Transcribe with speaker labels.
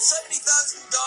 Speaker 1: seventy thousand dollars.